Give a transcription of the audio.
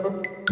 Thank you.